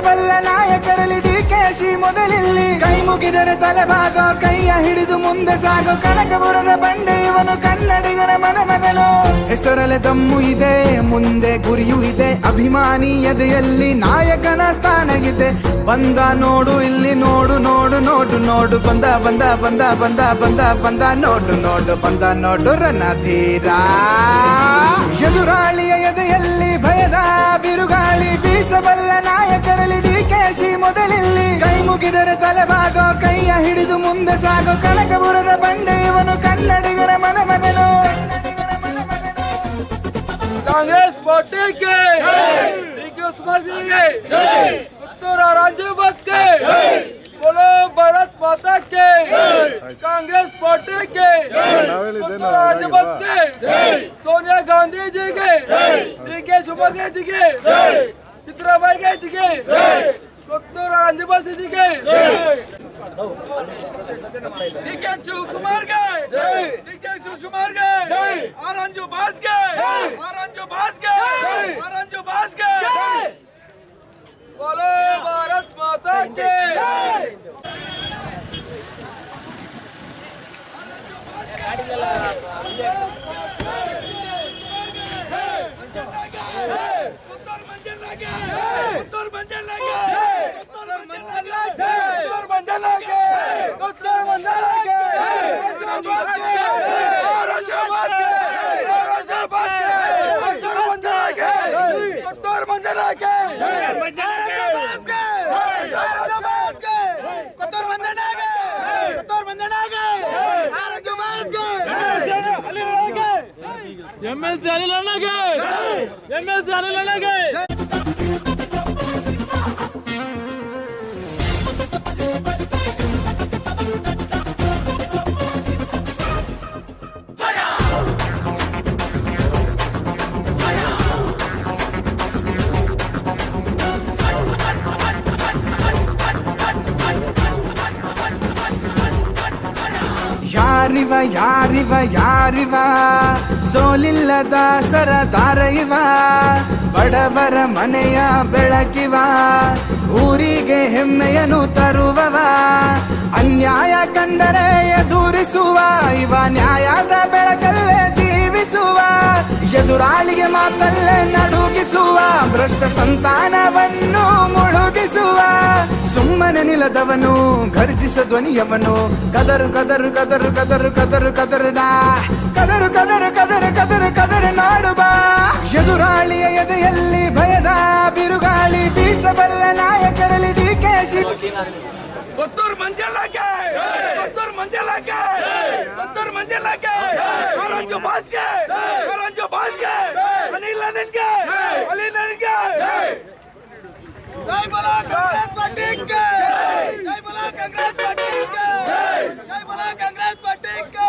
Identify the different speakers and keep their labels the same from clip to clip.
Speaker 1: ಬೀಸಬಲ್ಲ ನಾಯಕರಲ್ಲಿ ಡಿಕೆಶಿ ಮೊದಲಿಲ್ಲಿ. ಕೈ ಮುಗಿದರೆ ತಲೆಬಾಗೋ ಕೈಯ ಹಿಡಿದು ಮುಂದೆ ಸಾಗೋ ಕನಕಪುರದ ಬಂಡೆ ಇವನು ಕನ್ನಡಿಗರ ಮನಮಗನು. ಹೆಸರಲೆ ದಮ್ಮು ಇದೆ, ಮುಂದೆ ಗುರಿಯೂ ಇದೆ, ಅಭಿಮಾನಿ ಎದೆಯಲ್ಲಿ ನಾಯಕನ ಸ್ಥಾನ ಇದೆ ಬಂದ ನೋಡು, ಇಲ್ಲಿ ನೋಡು ನೋಡು ನೋಡು ನೋಡು, ಬಂದ ಬಂದ ಬಂದ ಬಂದ ಬಂದ ಬಂದ, ನೋಡು ನೋಡು, ಬಂದ, ನೋಡು ರಣಧೀರ ಎದುರಾಳಿಯ ಎದೆಯಲ್ಲಿ ಕೈ ಮುಗಿದರೆ ತಲೆಭಾಗೋ ಕೈಯ ಹಿಡಿದು ಮುಂದೆ ಸಾಗೋ ಕನಕಪುರದ ಬಂಡೆ ಇವನು ಕನ್ನಡಿಗರ ಮನಮಗನು
Speaker 2: कांग्रेस पार्टी के डीके उस्मान जी के पुत्तूर और अंजू बस के बोलो भारत माता के कांग्रेस पार्टी के पुत्तूर और अंजू बस के सोनिया गांधी जी के डीके सुमन जी के चित्राबाई जी के पुत्तूर और अंजू बस जी के ಕೊತ್ತೂರು ರಂಜಿಬಾ ಸಿದ್ದಿಗೆ ಡಿಕೆ ಶಿವಕುಮಾರ್ ಗೆ ಡಿಕೆ ಶಿವಕುಮಾರ್ ಗೆ ಆರಂಜು ಬಾಸ್ ಗೆ ಆರಂಜು ಬಾಸ್ ಗೆ ಆರಂಜು ಬಾಸ್ ಗೆ बोलो भारत माता के गाड़ी लगा ఎమ్మెల్సీ అనిల్
Speaker 3: అన్నకే ఎమ్మెల్సీ అనిల్ అన్నకే
Speaker 1: ಯಾರಿವ ಯಾರಿವ ಯಾರಿವ? ಸೋಲಿಲ್ಲದ ಸರದಾರ ಇವ ಬಡವರ ಮನೆಯ ಬೆಳಕಿವ, ಊರಿಗೆ ಹೆಮ್ಮೆಯನ್ನು ತರುವವ. ಅನ್ಯಾಯ ಕಂಡರೆ ಎದುರಿಸುವ, ಇವ ನ್ಯಾಯದ ಬೆಳಕಲ್ಲೇ ನಗಿಸುವ ಎದುರಾಳಿಗೆ ಮಾತಲ್ಲೇ ನಡುಗಿಸುವ, ಭ್ರಷ್ಟ ಸಂತಾನವನ್ನು ಮುಳುಗಿಸುವ. ಸುಮ್ಮನೆ ನಿಲದವನು ಗರ್ಜಿಸ ಧ್ವನಿಯವನು. ಕದರು ಕದರು ಕದರು ಕದರು ಕದರು ಕದರು ನಾ. ಕದರು ಕದರು ಕದರು ಕದರು ಕದರು ನಾಡುವ ಎದುರಾಳಿಯ ಎದೆಯಲ್ಲಿ ಭಯದ ಬಿರುಗಾಳಿ ಬೀಸಬಲ್ಲ ನಾಯಕರಲ್ಲಿ
Speaker 2: ಡಿ ಕೆ ಶಿ ಮಂಜಲ್ಲಕ್ಕೆ! ಮಂಜಲ್ಲಕ್ಕೆ! पुत्तूर मंजिल लगे औरंजो बास के औरंजो बास के, अनिल अनिल के अनिल अनिल के। जय बोला कांग्रेस पार्टी के। जय बोला कांग्रेस पार्टी के। जय बोला कांग्रेस पार्टी के।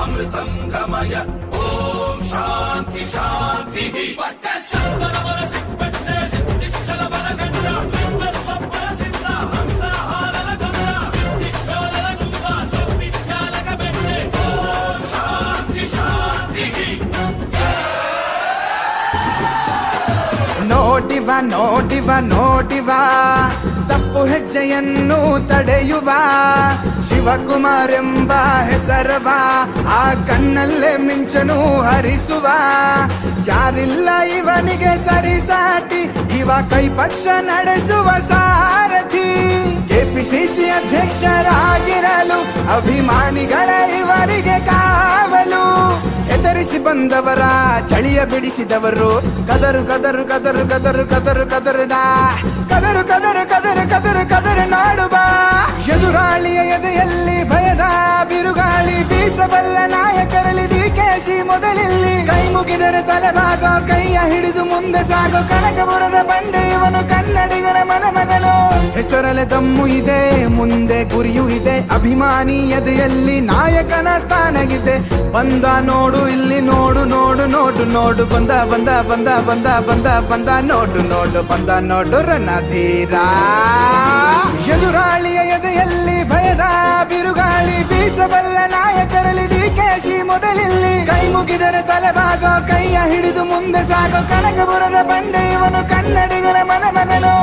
Speaker 1: అమృతం గమయ ఓం శాంతి శాంతి పట్ట నోటివా నోటివా నోటివా. ಹೆಜ್ಜೆಯನ್ನು ತಡೆಯುವ ಶಿವಕುಮಾರ್ ಎಂಬ ಹೆಸರವ, ಆ ಕಣ್ಣಲ್ಲೇ ಮಿಂಚನು ಹರಿಸುವ. ಯಾರಿಲ್ಲ ಇವನಿಗೆ ಸರಿಸಾಟಿ, ಇವ ಕೈ ಪಕ್ಷ ನಡೆಸುವ ಸಾರಥಿ. ಕೆಪಿ ಕೆಪಿಸಿಸಿ ಅಧ್ಯಕ್ಷರಾಗಿರಲು, ಅಭಿಮಾನಿಗಳ ಇವರಿಗೆ ಕಾವಲು. ಎದರಿಸಿ ಬಂದವರ, ಚಳಿಯ ಬಿಡಿಸಿದವರು, ಕದರು ಕದರು ಕದರು ಕದರು ಕದರು ಕದರುಡ ಕದರು ಕದರು ಕದರು ಕದರು ಕದರು ನಾಡುಬ ಎದುರಾಳಿಯ ಎದೆಯಲ್ಲಿ ಭಯದ ಬಿರುಗಾಳಿ ಬೀಸಬಲ್ಲ ನಾಯಕರಲ್ಲಿ ಡಿಕೆಶಿ ಮೊದಲಿಲ್ಲಿ. ಕೈ ಮುಗಿದರೆ ತಲೆಭಾಗ ಕೈಯ ಹಿಡಿದು ಮುಂದೆ ಸಾಗೋ ಕನಕಪುರದ ಬಂಡೆ ಇವನು ಕನ್ನಡಿಗರ ಮನಮಗನು ಹೆಸರಲೆ ದಮ್ಮು ಇದೆ, ಮುಂದೆ ಗುರಿಯೂ ಇದೆ, ಅಭಿಮಾನಿ ಎದೆಯಲ್ಲಿ ನಾಯಕನ ಸ್ಥಾನಗಿದೆ ಬಂದ ನೋಡು, ಇಲ್ಲಿ ನೋಡು. ನೋಡು ನೋಡು ಬಂದ ಬಂದ ಬಂದ ಬಂದ ಬಂದ ಬಂದ ನೋಡು ನೋಡು ಬಂದ ನೋಡು ರಣಧೀರ ಎದುರಾಳಿಯ ಎದೆಯಲ್ಲಿ ಭಯದ ಬಿರುಗಾಳಿ ಬೀಸಬಲ್ಲ ನಾಯಕರಲ್ಲಿ ಡಿಕೆಶಿ ಮೊದಲಿಲ್ಲಿ. ಕೈ ಮುಗಿದರೆ ಬಾಗೋ, ಕೈಯ ಹಿಡಿದು ಮುಂದೆ ಸಾಗೋ ಕನಕಪುರದ ಬಂಡೆ ಇವನು ಕನ್ನಡಿಗರ ಮನಮಗನು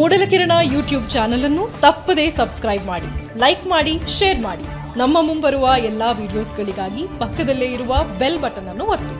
Speaker 4: ಮೂಡಲಕಿರಣ ಯೂಟ್ಯೂಬ್ ಚಾನಲ್ ಅನ್ನು ತಪ್ಪದೇ ಸಬ್ಸ್ಕ್ರೈಬ್ ಮಾಡಿ, ಲೈಕ್ ಮಾಡಿ, ಶೇರ್ ಮಾಡಿ. ನಮ್ಮ ಮುಂಬರುವ ಎಲ್ಲಾ ವಿಡಿಯೋಸ್ಗಳಿಗಾಗಿ ಪಕ್ಕದಲ್ಲೇ ಇರುವ ಬೆಲ್ ಬಟನ್ ಅನ್ನು ಒತ್ತಿ.